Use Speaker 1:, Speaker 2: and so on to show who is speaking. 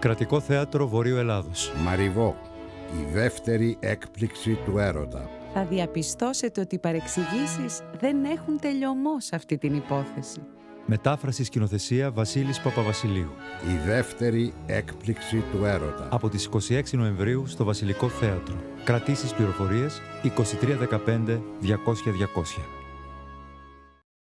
Speaker 1: Κρατικό Θέατρο Βορείου Ελλάδος.
Speaker 2: Μαριβό, η δεύτερη έκπληξη του έρωτα.
Speaker 3: Θα διαπιστώσετε ότι οι παρεξηγήσεις δεν έχουν τελειωμός σε αυτή την υπόθεση.
Speaker 1: Μετάφραση σκηνοθεσία Βασίλης Παπαβασιλείου.
Speaker 2: Η δεύτερη έκπληξη του έρωτα.
Speaker 1: Από τις 26 Νοεμβρίου στο Βασιλικό Θέατρο. Κρατήσεις πληροφορίες 2315 200 200.